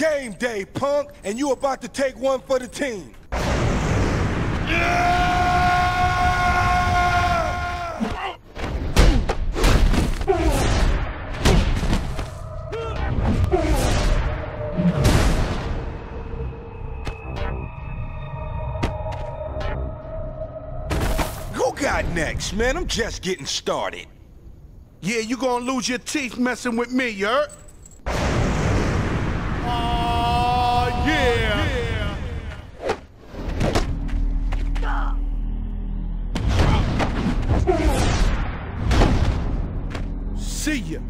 game day, punk, and you about to take one for the team. Who got next, man? I'm just getting started. Yeah, you gonna lose your teeth messing with me, you? See ya.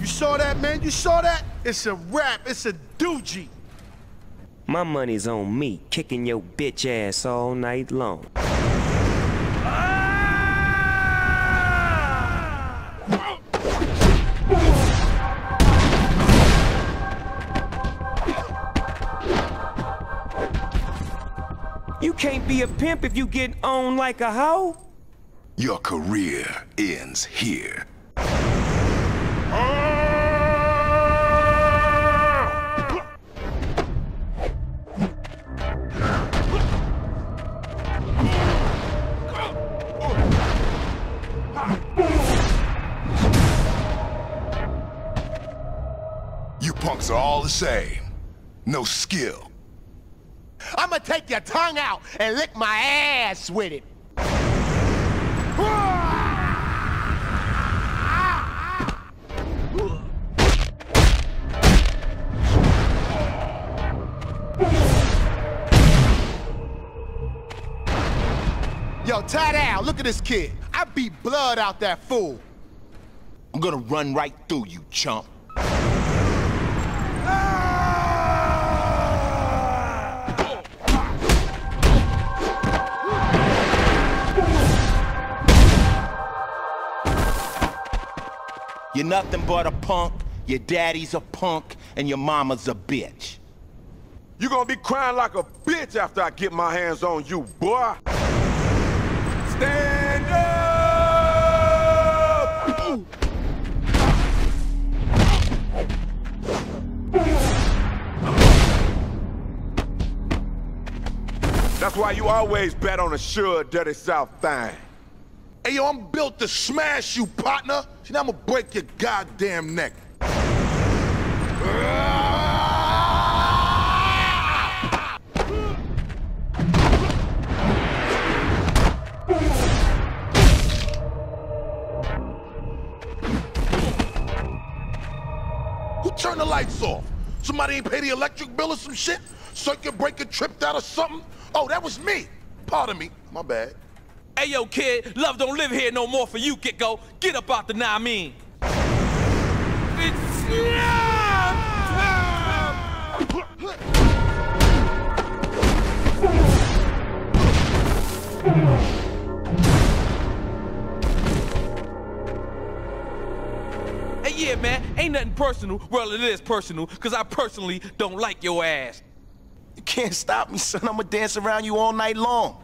You saw that, man? You saw that? It's a rap. It's a doogie. My money's on me, kicking your bitch ass all night long. Can't be a pimp if you get on like a hoe. Your career ends here. You punks are all the same. No skill. I'ma take your tongue out and lick my ass with it. Yo, tie down. Look at this kid. I beat blood out that fool. I'm gonna run right through you, chump. You're nothing but a punk, your daddy's a punk, and your mama's a bitch. You're gonna be crying like a bitch after I get my hands on you, boy. Stand up! That's why you always bet on a sure, dirty South thing. Hey, yo, I'm built to smash you, partner. See, now I'm gonna break your goddamn neck. Who turned the lights off? Somebody ain't pay the electric bill or some shit? Circuit breaker tripped out or something? Oh, that was me. Pardon me. My bad. Hey yo, kid, love don't live here no more for you, Gecko. Get up out the nah I mean. It's Hey yeah, man, ain't nothing personal. Well, it is personal, cause I personally don't like your ass. You can't stop me, son. I'ma dance around you all night long.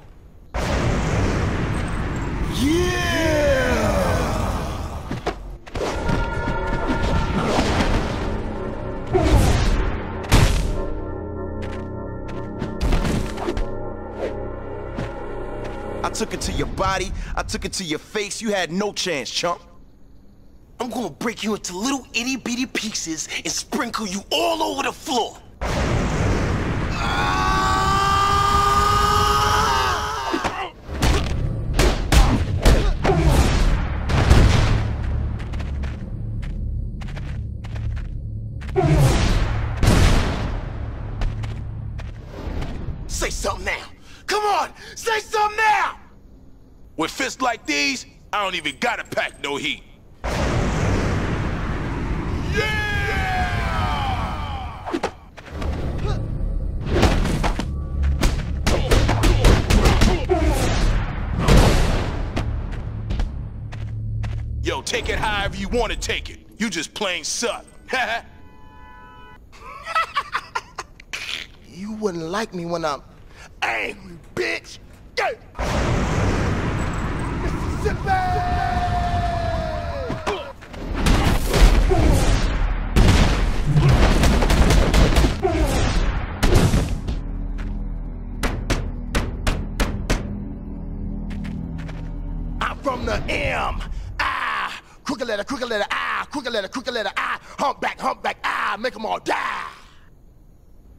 I took it to your body, I took it to your face. You had no chance, chump. I'm gonna break you into little itty bitty pieces and sprinkle you all over the floor. Fists like these, I don't even gotta pack no heat. Yeah yo, take it however you want to take it. You just plain suck. You wouldn't like me when I'm angry, bitch from the M. Ah, crooked letter, crooked letter, ah, crooked letter, crooked letter, ah, humpback, humpback, ah, make them all die.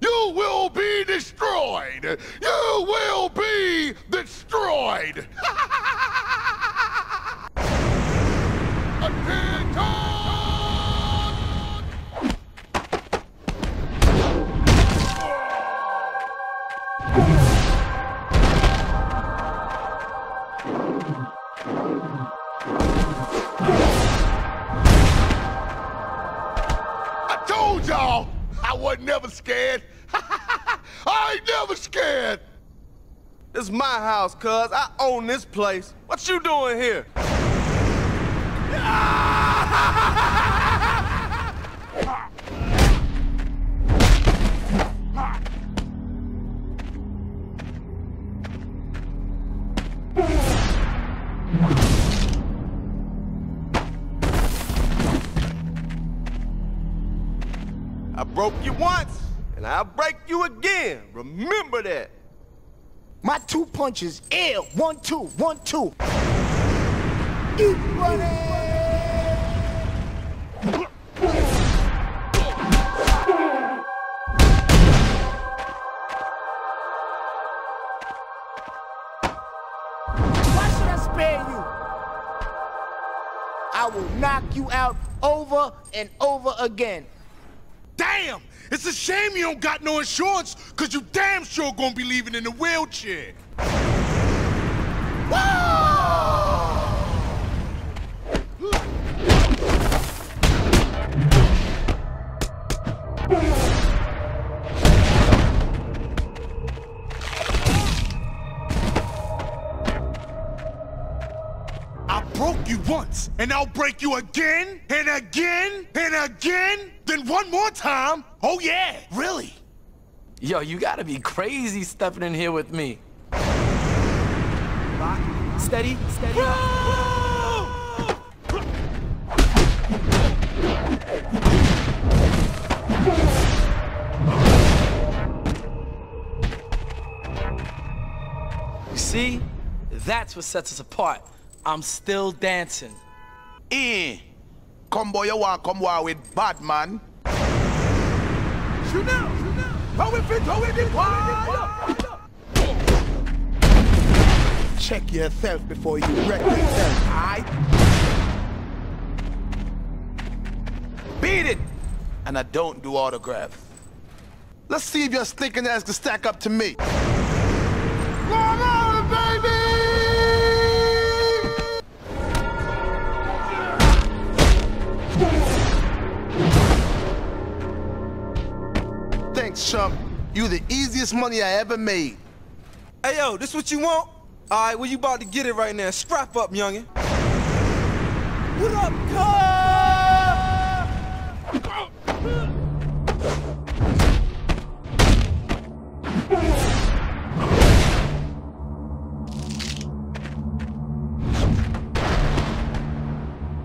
You will be destroyed. You will be destroyed. never scared. I ain't never scared. This is my house, cuz. I own this place. What you doing here? I broke you once, and I'll break you again. Remember that. My two punches, ill. One, two, one, two. Keep running. You? I will knock you out over and over again. Damn! It's a shame you don't got no insurance, cause you damn sure gonna be leaving in a wheelchair. I once, and I'll break you again, and again, and again, then one more time. Oh yeah, really? Yo, you gotta be crazy stepping in here with me. Steady, steady. You see? That's what sets us apart. I'm still dancing. Eh. Come boy, you want come war with bad man? Shoot now, shoot now. How it fit, how it did, how it did. Check yourself before you wreck yourself, aight? Beat it! And I don't do autographs. Let's see if your stinking ass can stack up to me. Chump. You the easiest money I ever made. Hey, yo, this what you want? All right, well, you about to get it right now. Strap up, youngin'. What up, cuz?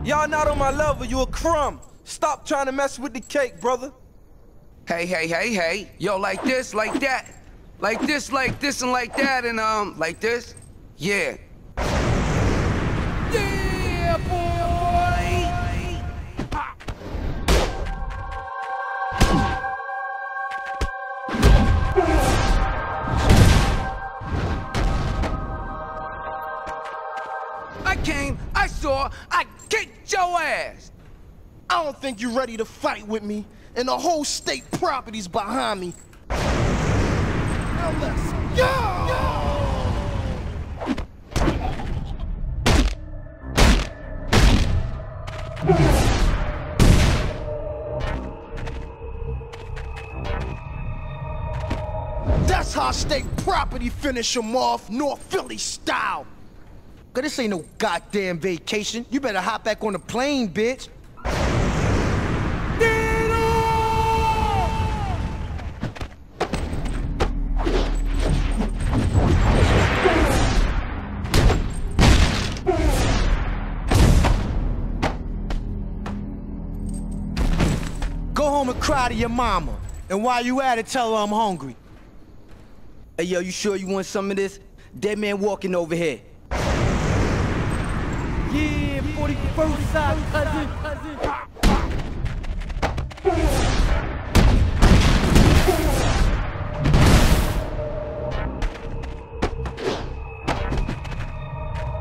Y'all not on my level, you a crumb. Stop trying to mess with the cake, brother. Hey, hey, hey, hey. Yo, like this, like that. Like this, like this, and like that, and um, like this. Yeah. Yeah, boy! I came, I saw, I kicked your ass! I don't think you're ready to fight with me, and the whole state property's behind me. Now let's go! That's how state property finish 'em off, North Philly style. Cause this ain't no goddamn vacation. You better hop back on the plane, bitch. Cry to your mama. And while you at it, tell her I'm hungry. Hey, yo, you sure you want some of this? Dead man walking over here. Yeah, 40 First side cousin.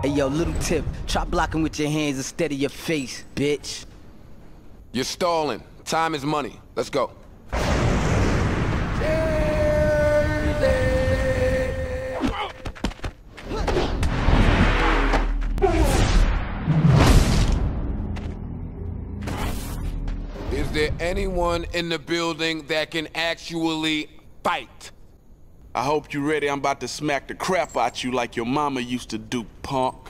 Hey, yo, little tip. Try blocking with your hands instead of your face, bitch. You're stalling. Time is money. Let's go. Is there anyone in the building that can actually fight? I hope you're ready. I'm about to smack the crap out you like your mama used to do, punk.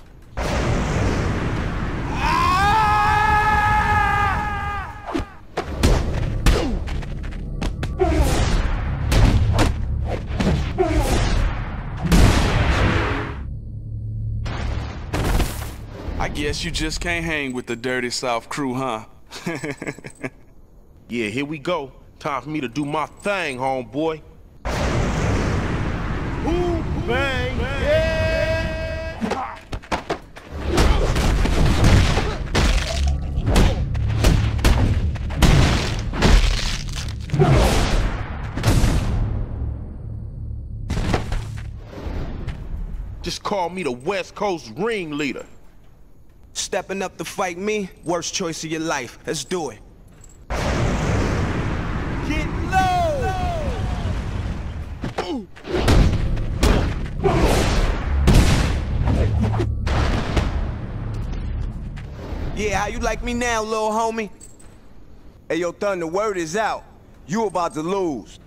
I guess you just can't hang with the dirty South crew, huh? Yeah, here we go. Time for me to do my thing, homeboy. Ooh, bang, yeah! Just call me the West Coast ringleader. Stepping up to fight me, worst choice of your life. Let's do it. Get low. Yeah, how you like me now, little homie? Hey, yo, Thun, the word is out. You about to lose.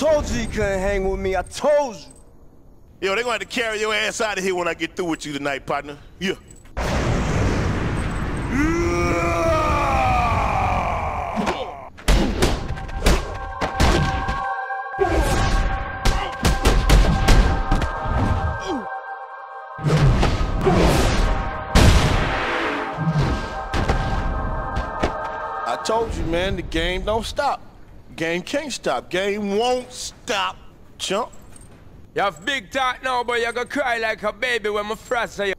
Told you you couldn't hang with me. I told you. Yo, they gonna have to carry your ass out of here when I get through with you tonight, partner. Yeah. I told you, man, the game don't stop. Game can't stop. Game won't stop, chump. You have big talk now, but you're gonna cry like a baby when my frost say you.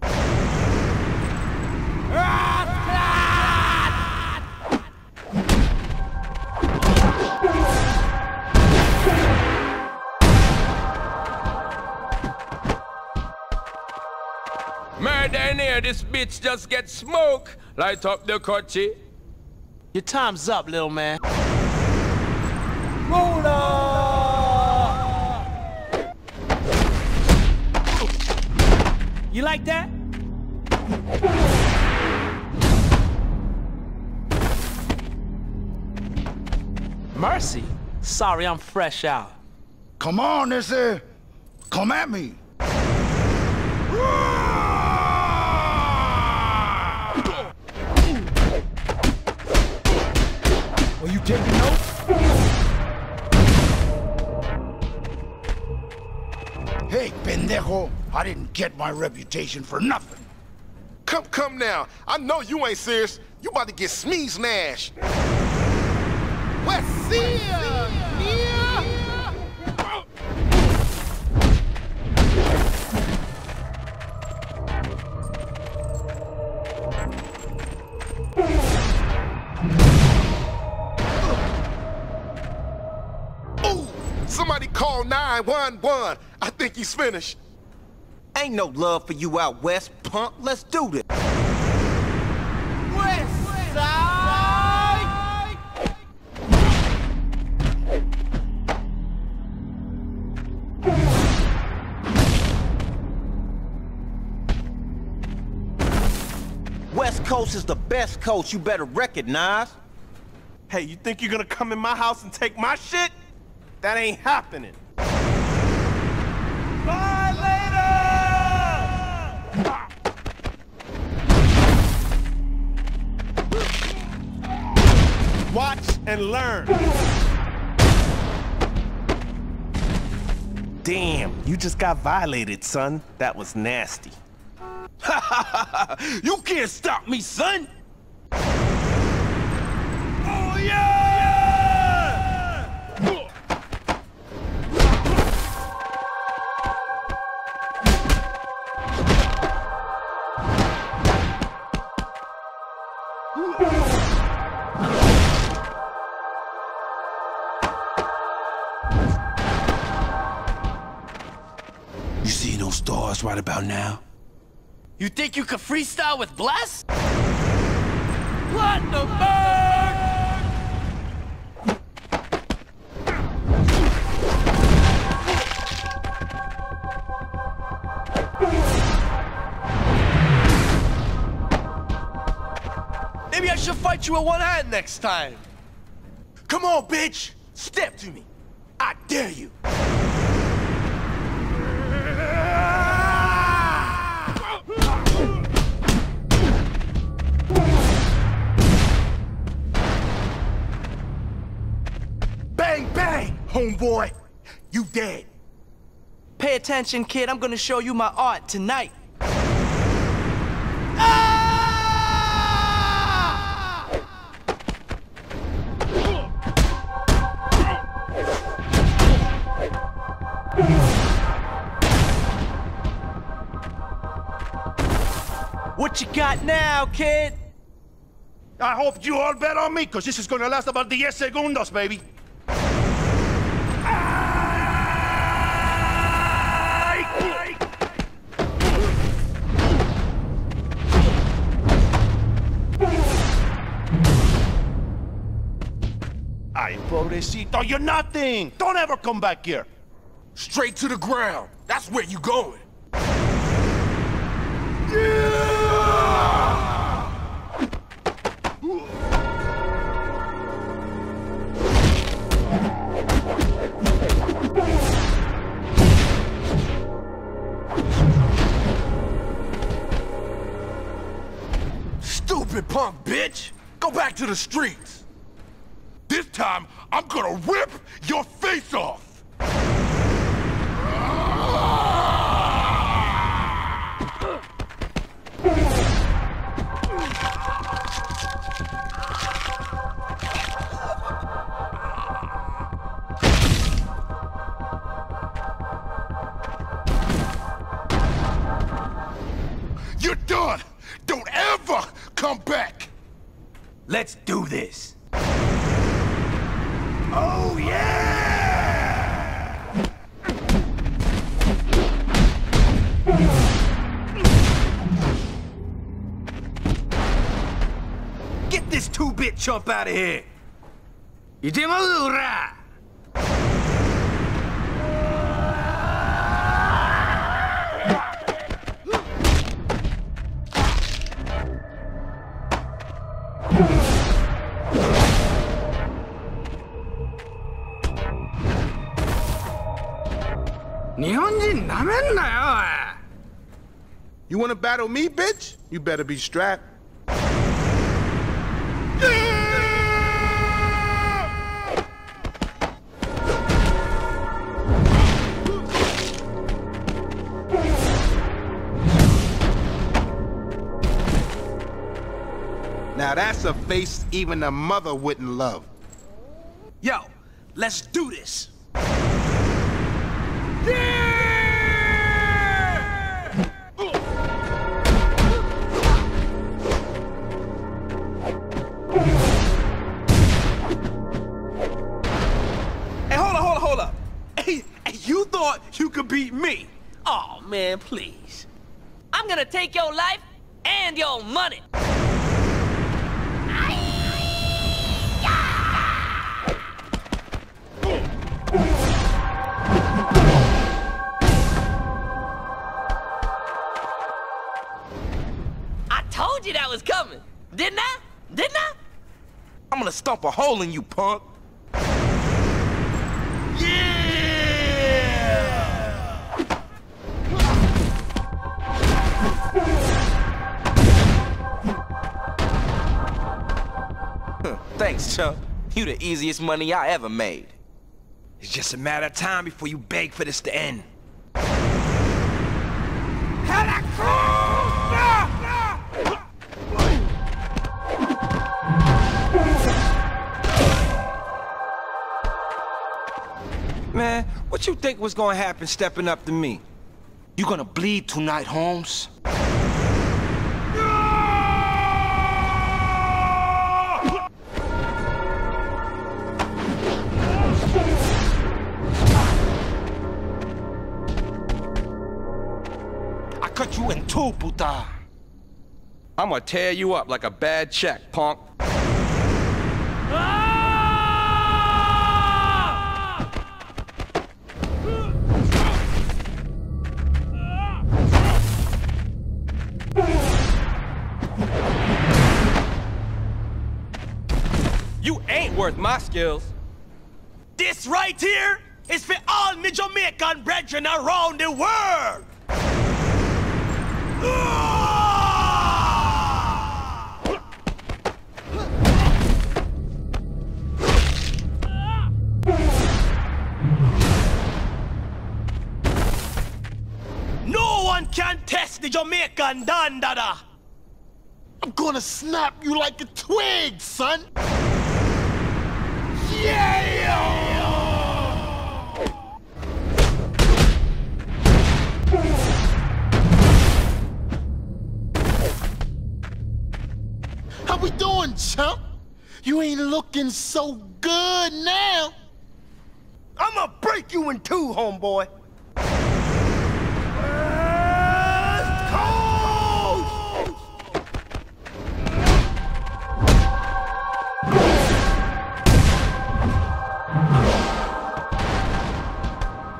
Murder in here, this bitch just get smoke. Light up the cutchy. Your time's up, little man. You like that? Mercy. Sorry, I'm fresh out. Come on, Nissy. Come at me. I didn't get my reputation for nothing. Come, come now. I know you ain't serious. You about to get sneeze nashed. What's Ooh, somebody call 911. I think he's finished. Ain't no love for you out west, punk. Let's do this. West. West Coast is the best coast you better recognize. Hey, you think you're gonna come in my house and take my shit? That ain't happening. and learn. Damn, you just got violated, son. That was nasty. you can't stop me, son! Oh, yeah! About now? You think you could freestyle with Bless? Maybe I should fight you with one hand next time. Come on, bitch! Step to me. I dare you. Homeboy. You dead. Pay attention, kid. I'm gonna show you my art tonight. What you got now, kid? I hope you all bet on me, because this is gonna last about 10 segundos, baby. Ay, pobrecito, you're nothing. Don't ever come back here. Straight to the ground. That's where you going. Stupid punk bitch! Go back to the streets! This time, I'm gonna rip your face off! Chump out of here! Idimalura! You wanna battle me, bitch? You better be strapped. Now that's a face even a mother wouldn't love. Yo, let's do this! Hey, hold up, hold up, hold up. Hey, hey, you thought you could beat me? Oh, man, please. I'm gonna take your life and your money. Didn't I? Didn't I? I'm gonna stomp a hole in you, punk! Huh, Thanks, chump. You the easiest money I ever made. It's just a matter of time before you beg for this to end. Man, what you think was gonna happen stepping up to me? You gonna bleed tonight, Holmes? I cut you in two, puta. I'm gonna tear you up like a bad check, punk. Worth my skills. This right here is for all me Jamaican brethren around the world. No one can test the Jamaican dandada. I'm gonna snap you like a twig, son. We doing, chump? You ain't looking so good now. I'ma break you in two, homeboy.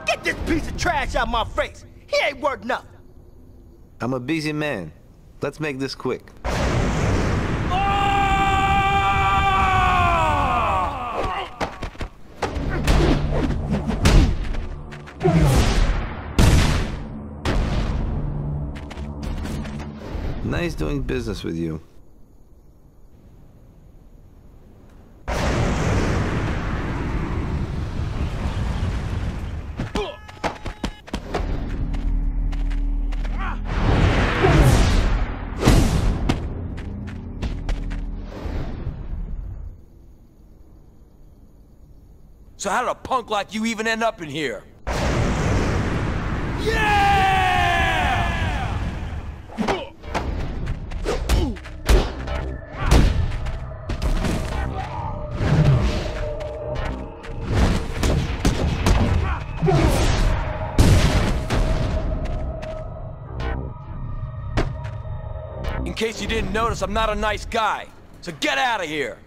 Get this piece of trash out my face. He ain't worth nothing. I'm a busy man. Let's make this quick. Nice doing business with you. So how did a punk like you even end up in here? In case you didn't notice, I'm not a nice guy. So get out of here.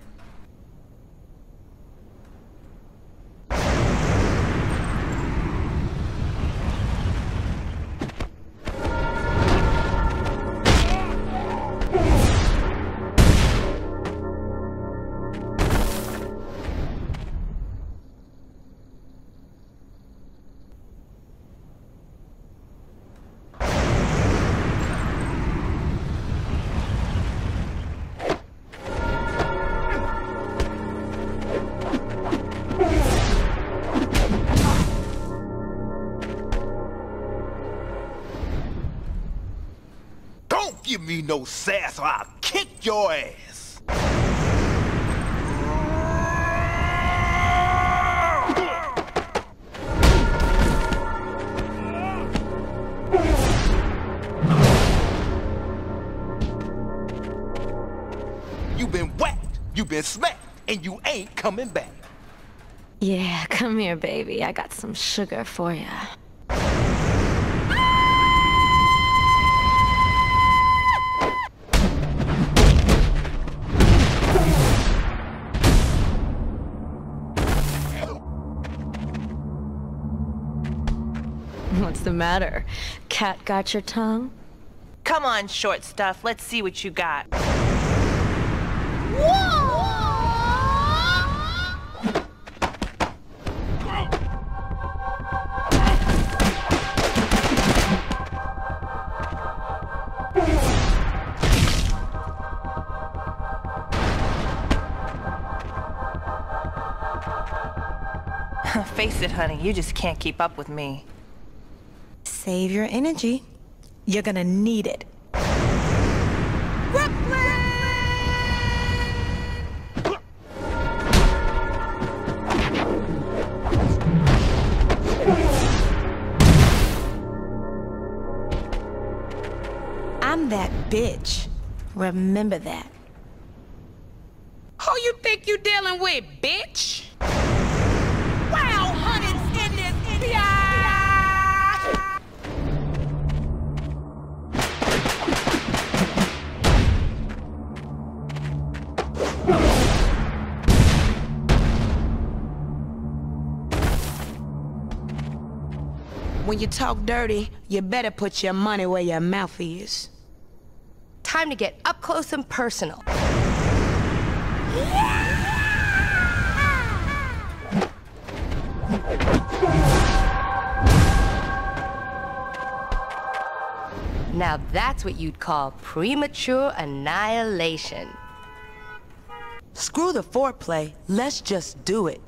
No sass or I'll kick your ass. You've been whacked, you've been smacked, and you ain't coming back. Yeah, come here, baby. I got some sugar for you. Cat got your tongue? Come on, short stuff. Let's see what you got. Face it, honey, you just can't keep up with me. Save your energy. You're gonna need it. I'm that bitch. Remember that. Who you think you dealing with, bitch? When you talk dirty, you better put your money where your mouth is. Time to get up close and personal. Now that's what you'd call premature annihilation. Screw the foreplay. Let's just do it.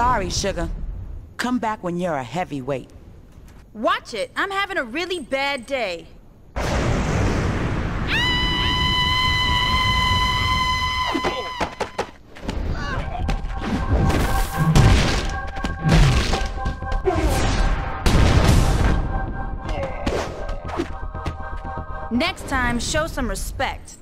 Sorry, sugar. Come back when you're a heavyweight. Watch it. I'm having a really bad day. Next time, show some respect.